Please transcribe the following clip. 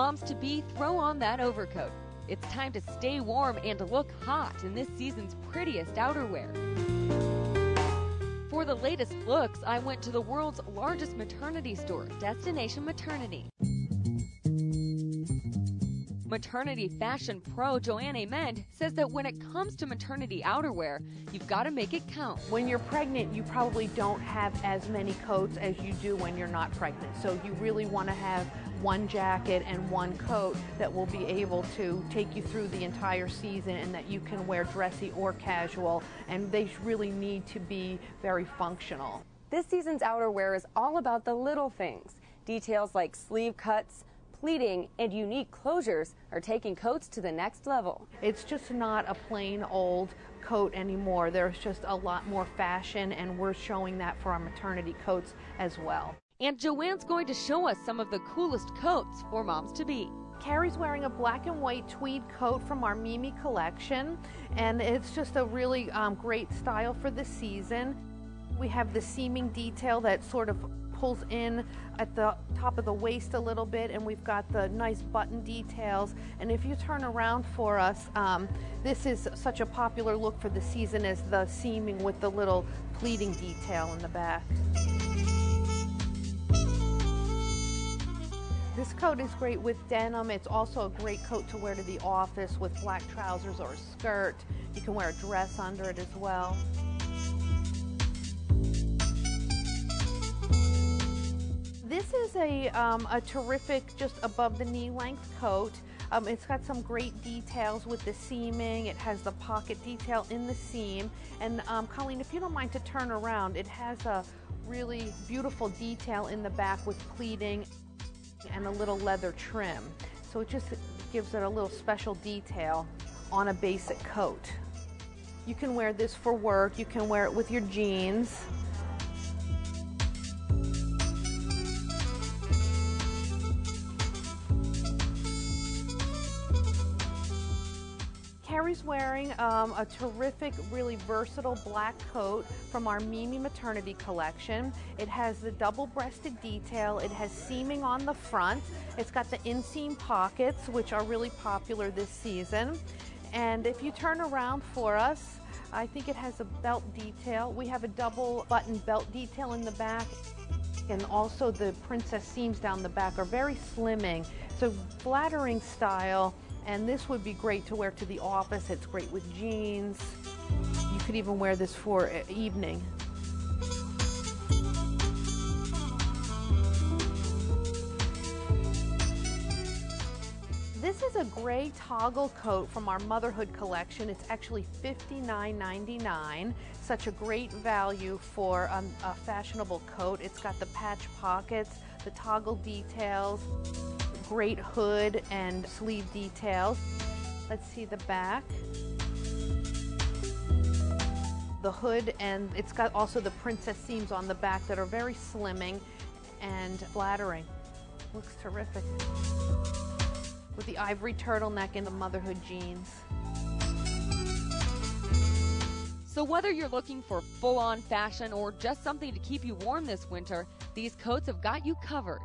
Moms to be, throw on that overcoat. It's time to stay warm and look hot in this season's prettiest outerwear. For the latest looks, I went to the world's largest maternity store, Destination Maternity. Maternity fashion pro Joanne Amend says that when it comes to maternity outerwear, you've got to make it count. When you're pregnant, you probably don't have as many coats as you do when you're not pregnant. So you really want to have one jacket and one coat that will be able to take you through the entire season and that you can wear dressy or casual. And they really need to be very functional. This season's outerwear is all about the little things. Details like sleeve cuts, pleating, and unique closures are taking coats to the next level. It's just not a plain old coat anymore. There's just a lot more fashion, and we're showing that for our maternity coats as well. And Joanne's going to show us some of the coolest coats for moms to be. Carrie's wearing a black and white tweed coat from our Mimi collection, and it's just a really um, great style for the season. We have the seaming detail that sort of pulls in at the top of the waist a little bit and we've got the nice button details and if you turn around for us um, this is such a popular look for the season as the seaming with the little pleating detail in the back. This coat is great with denim. It's also a great coat to wear to the office with black trousers or a skirt. You can wear a dress under it as well. A, um, a terrific, just above the knee length coat. Um, it's got some great details with the seaming. It has the pocket detail in the seam. And um, Colleen, if you don't mind to turn around, it has a really beautiful detail in the back with pleating and a little leather trim. So it just gives it a little special detail on a basic coat. You can wear this for work. You can wear it with your jeans. Carrie's wearing um, a terrific, really versatile black coat from our Mimi maternity collection. It has the double-breasted detail. It has seaming on the front. It's got the inseam pockets, which are really popular this season. And if you turn around for us, I think it has a belt detail. We have a double button belt detail in the back. And also the princess seams down the back are very slimming. So flattering style and this would be great to wear to the office. It's great with jeans. You could even wear this for evening. This is a gray toggle coat from our motherhood collection. It's actually $59.99. Such a great value for um, a fashionable coat. It's got the patch pockets, the toggle details great hood and sleeve details. Let's see the back. The hood and it's got also the princess seams on the back that are very slimming and flattering. Looks terrific. With the ivory turtleneck and the motherhood jeans. So whether you're looking for full-on fashion or just something to keep you warm this winter, these coats have got you covered.